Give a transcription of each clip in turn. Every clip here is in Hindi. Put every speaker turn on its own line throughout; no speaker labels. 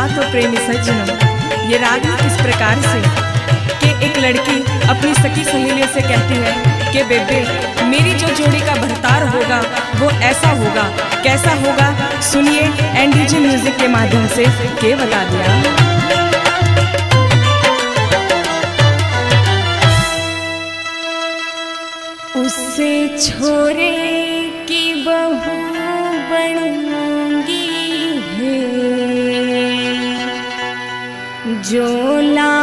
हाँ तो प्रेमी सज्जनों, ये राग किस प्रकार से कि एक लड़की अपनी सखी सहेलियों से कहती है कि, बेबे, मेरी जो जोड़ी का भरतार होगा, वो ऐसा होगा, कैसा होगा? सुनिए एनडीजी म्यूज़िक के माध्यम से के बता दिया। उससे छोरे जो लाड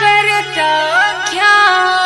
करता ख्याल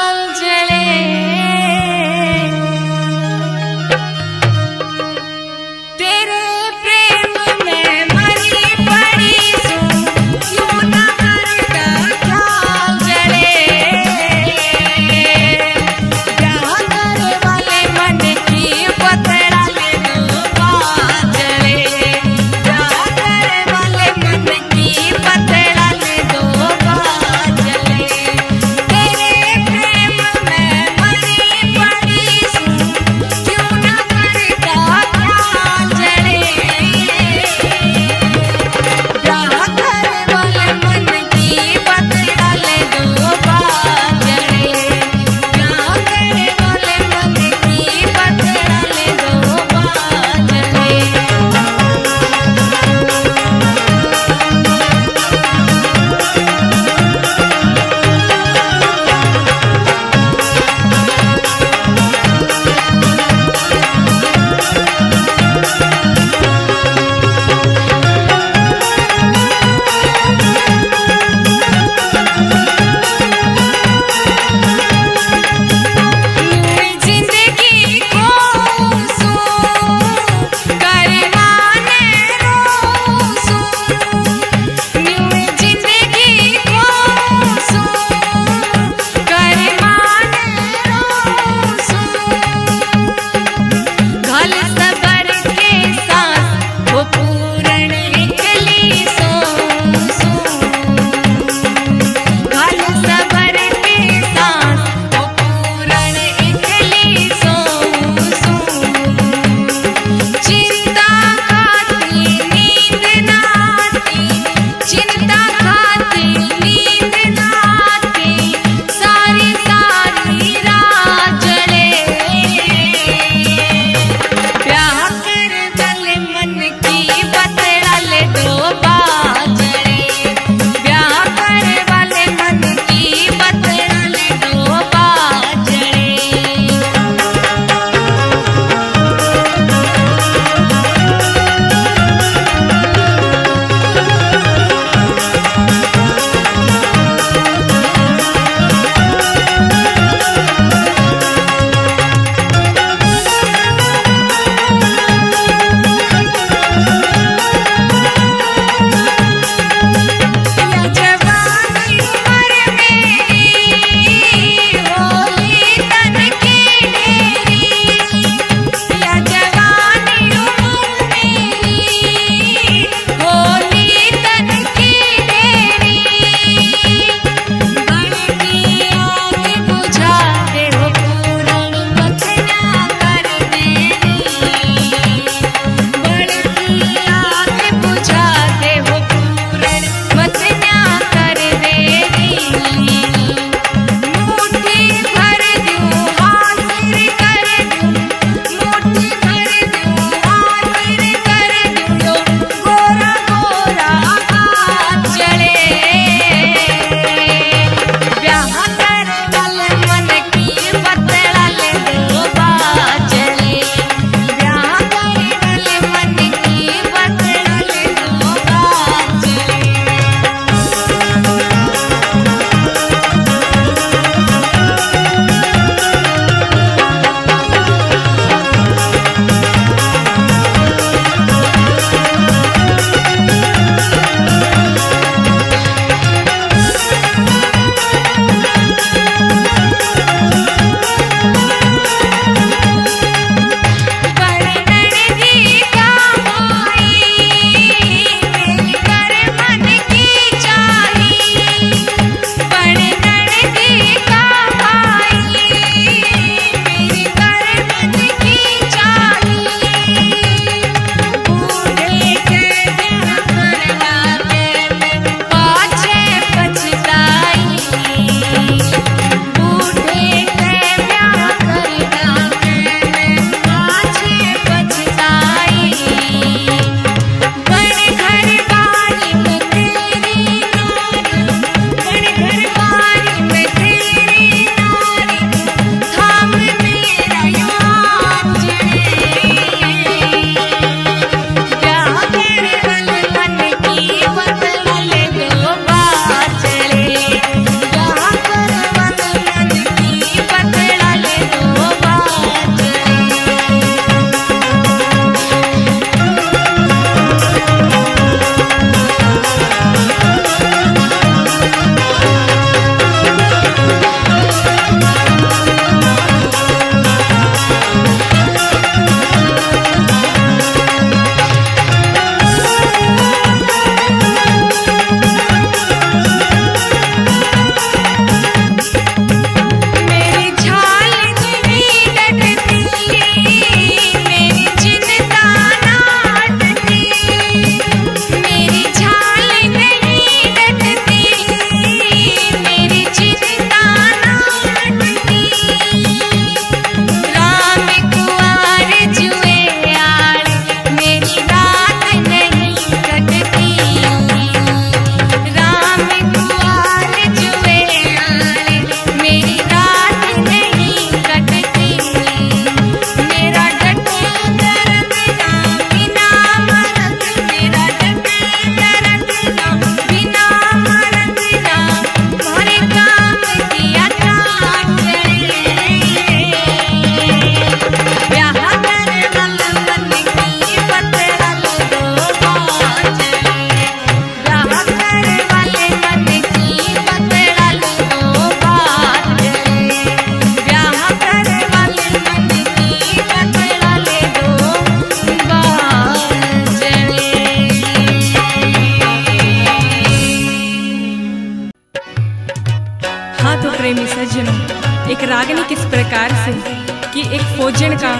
सज्जन का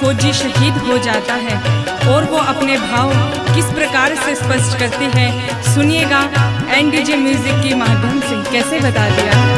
फौजी शहीद हो जाता है और वो अपने भाव किस प्रकार से स्पष्ट करते हैं, सुनिएगा एनडीजे म्यूज़िक के माध्यम से। कैसे बता दिया?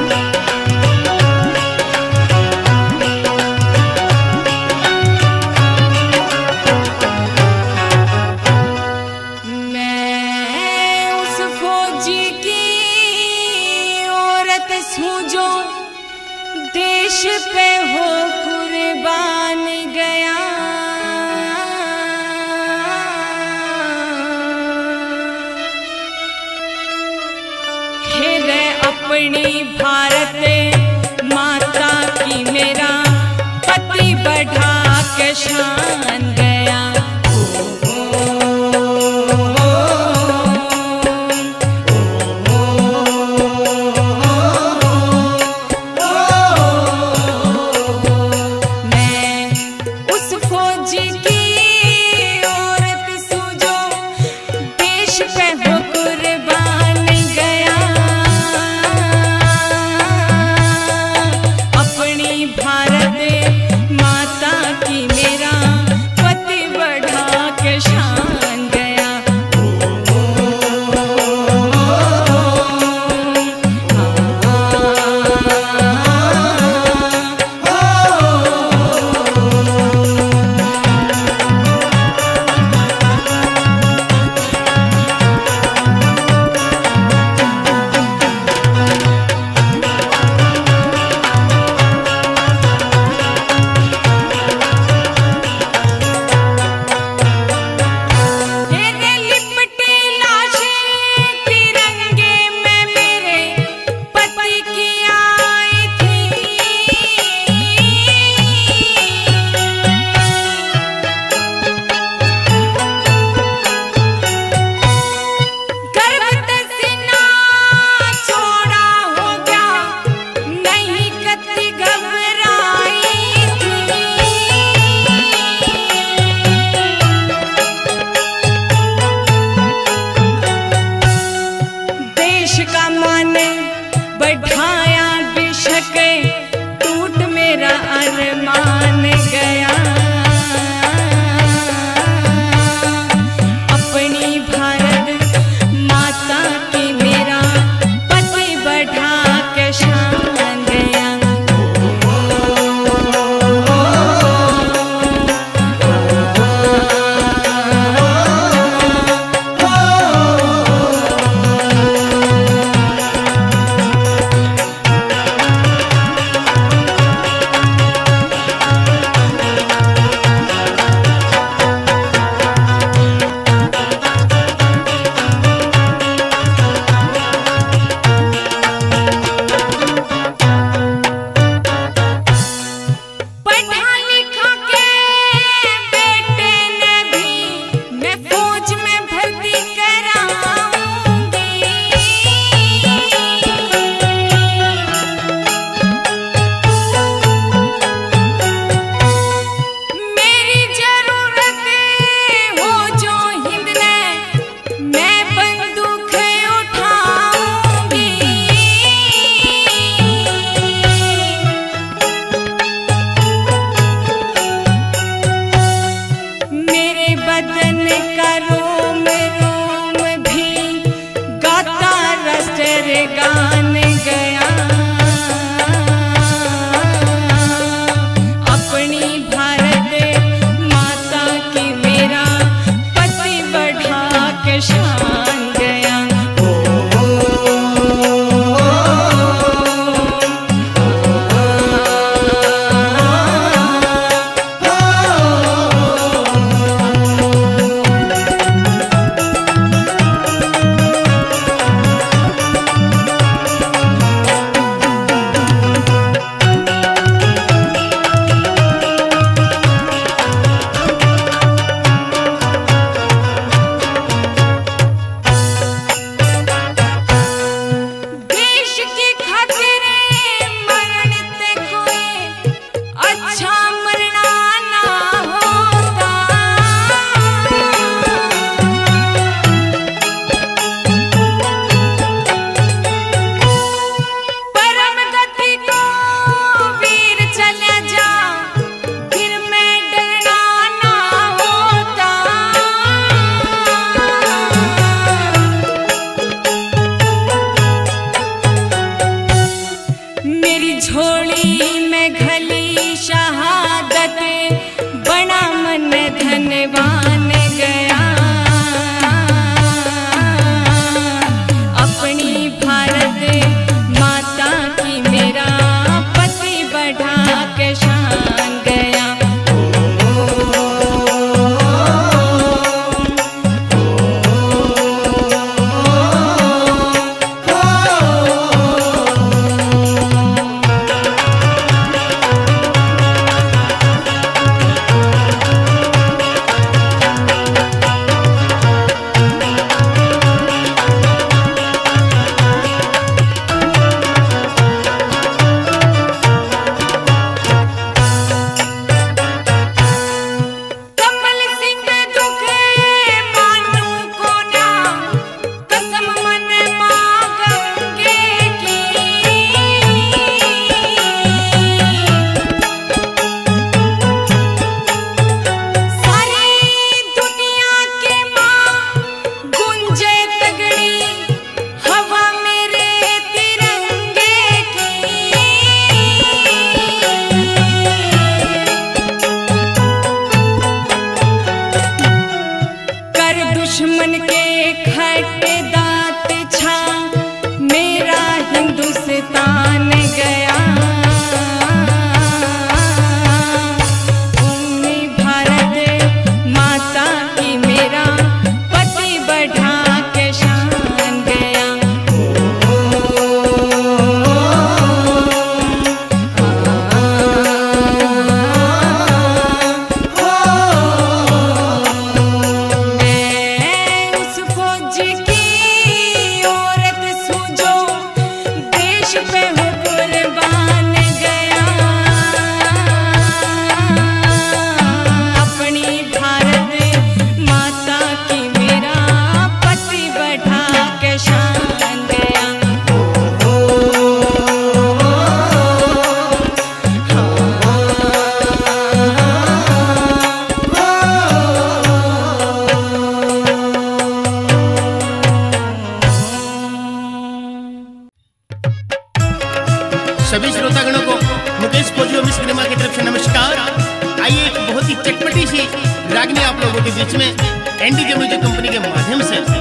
एनडीजे मुझे कंपनी के माध्यम से